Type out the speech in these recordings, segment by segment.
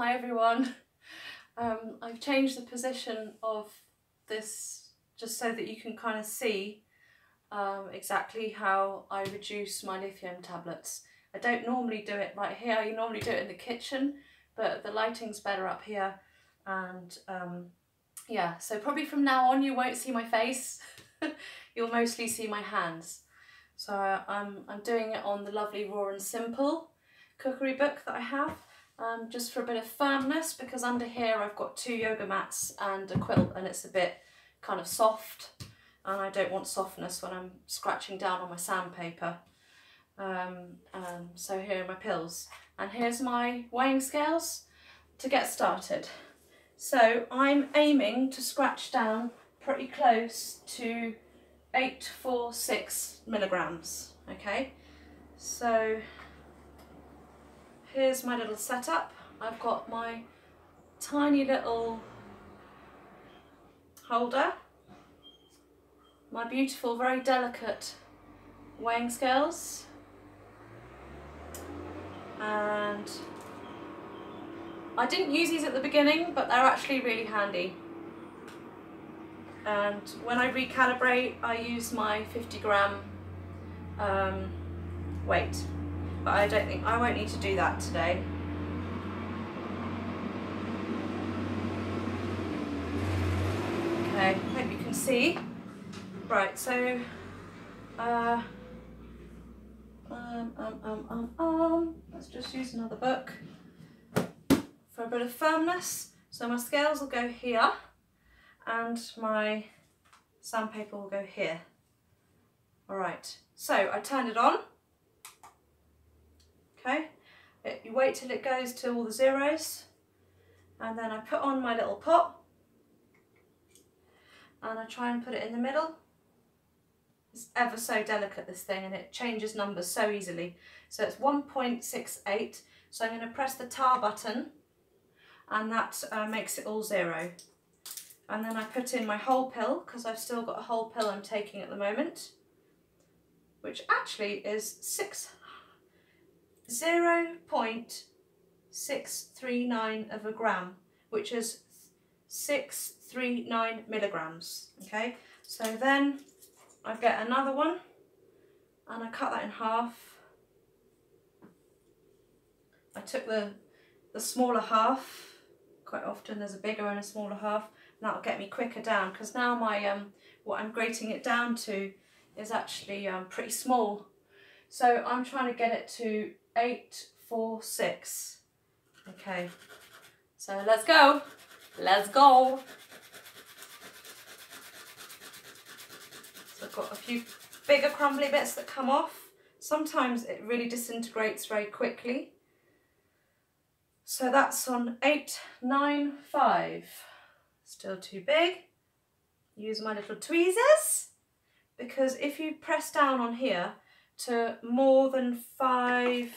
Hi everyone. Um, I've changed the position of this just so that you can kind of see um, exactly how I reduce my lithium tablets. I don't normally do it right here, you normally do it in the kitchen, but the lighting's better up here and um, yeah, so probably from now on you won't see my face, you'll mostly see my hands. So I'm, I'm doing it on the lovely Raw and Simple cookery book that I have, um, just for a bit of firmness because under here I've got two yoga mats and a quilt and it's a bit kind of soft and I don't want softness when I'm scratching down on my sandpaper. Um, um, so here are my pills and here's my weighing scales to get started. So I'm aiming to scratch down pretty close to 846 milligrams, okay? So here's my little setup. I've got my tiny little holder, my beautiful, very delicate weighing scales, and I didn't use these at the beginning, but they're actually really handy. And when I recalibrate, I use my 50 gram um, weight but I don't think, I won't need to do that today. Okay, hope you can see. Right, so, uh, um, um, um, um, um, let's just use another book for a bit of firmness. So my scales will go here and my sandpaper will go here. All right, so I turned it on okay? It, you wait till it goes to all the zeros and then I put on my little pot and I try and put it in the middle. It's ever so delicate this thing and it changes numbers so easily. So it's 1.68 so I'm going to press the tare button and that uh, makes it all zero. And then I put in my whole pill because I've still got a whole pill I'm taking at the moment which actually is six 0.639 of a gram, which is 639 milligrams, okay? So then I get another one and I cut that in half. I took the, the smaller half, quite often there's a bigger and a smaller half, and that'll get me quicker down because now my um, what I'm grating it down to is actually um, pretty small. So I'm trying to get it to eight, four, six. Okay, so let's go. Let's go. So I've got a few bigger crumbly bits that come off. Sometimes it really disintegrates very quickly. So that's on eight, nine, five. Still too big. Use my little tweezers because if you press down on here, to more than five,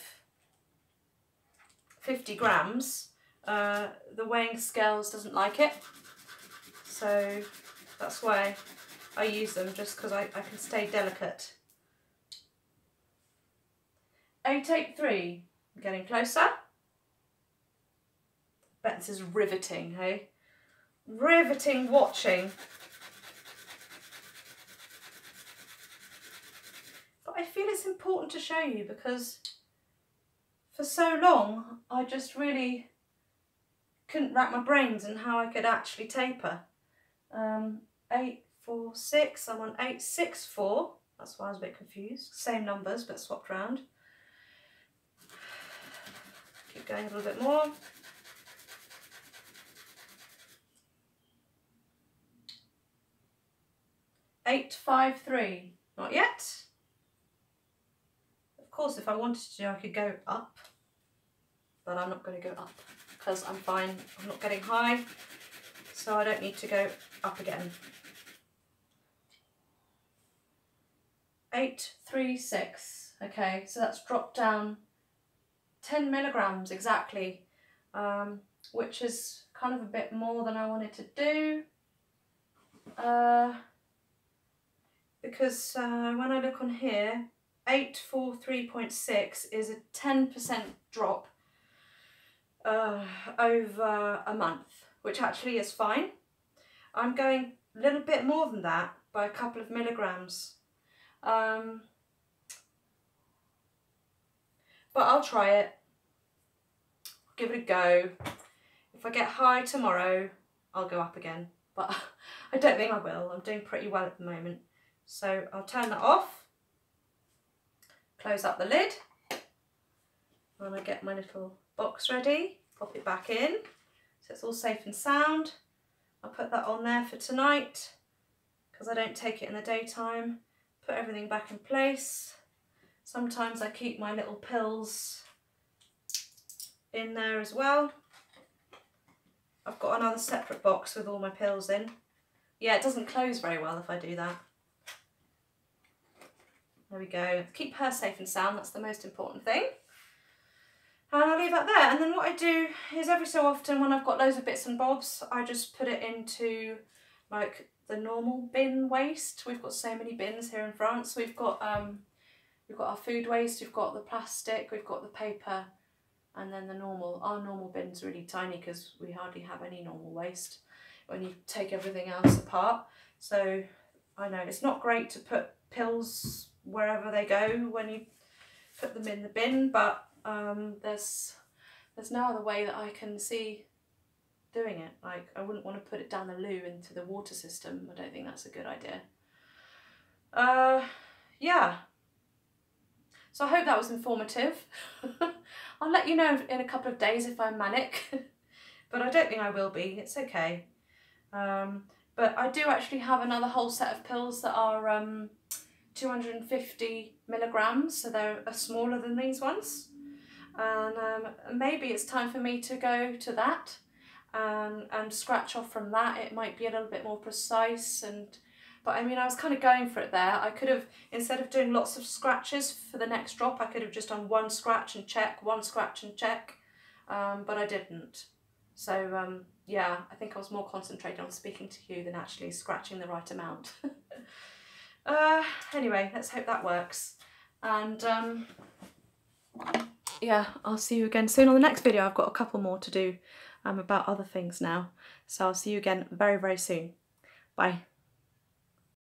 50 grams, uh, the weighing scales doesn't like it. So that's why I use them, just because I, I can stay delicate. 883, getting closer. Bet this is riveting, hey? Riveting watching. I feel it's important to show you because for so long I just really couldn't wrap my brains in how I could actually taper. Um, 846, I'm on 864, that's why I was a bit confused. Same numbers but swapped round. Keep going a little bit more. Eight five three, not yet course, if I wanted to, I could go up, but I'm not going to go up because I'm fine. I'm not getting high, so I don't need to go up again. Eight, three, six. Okay, so that's dropped down 10 milligrams exactly, um, which is kind of a bit more than I wanted to do. Uh, because uh, when I look on here, 843.6 is a 10% drop uh, over a month, which actually is fine. I'm going a little bit more than that by a couple of milligrams. Um, but I'll try it, give it a go. If I get high tomorrow, I'll go up again, but I don't think I will. I'm doing pretty well at the moment. So I'll turn that off, close up the lid, and I get my little box ready, pop it back in, so it's all safe and sound. I'll put that on there for tonight because I don't take it in the daytime. Put everything back in place. Sometimes I keep my little pills in there as well. I've got another separate box with all my pills in. Yeah, it doesn't close very well if I do that. There we go. Keep her safe and sound, that's the most important thing. And I'll leave that there. And then what I do is every so often when I've got loads of bits and bobs, I just put it into like the normal bin waste. We've got so many bins here in France. We've got um, we've got our food waste, we've got the plastic, we've got the paper, and then the normal. Our normal bin's really tiny because we hardly have any normal waste when you take everything else apart. So I know it's not great to put pills wherever they go when you put them in the bin, but um, there's there's no other way that I can see doing it. Like I wouldn't want to put it down the loo into the water system. I don't think that's a good idea. Uh, yeah. So I hope that was informative. I'll let you know in a couple of days if I'm manic, but I don't think I will be. It's okay. Um, but I do actually have another whole set of pills that are um, 250 milligrams, so they're smaller than these ones and um, maybe it's time for me to go to that and, and scratch off from that. It might be a little bit more precise and but I mean I was kind of going for it there. I could have, instead of doing lots of scratches for the next drop, I could have just done one scratch and check, one scratch and check, um, but I didn't. So um, yeah, I think I was more concentrated on speaking to you than actually scratching the right amount. uh, anyway, let's hope that works. And um, yeah, I'll see you again soon on the next video. I've got a couple more to do um, about other things now. So I'll see you again very, very soon. Bye.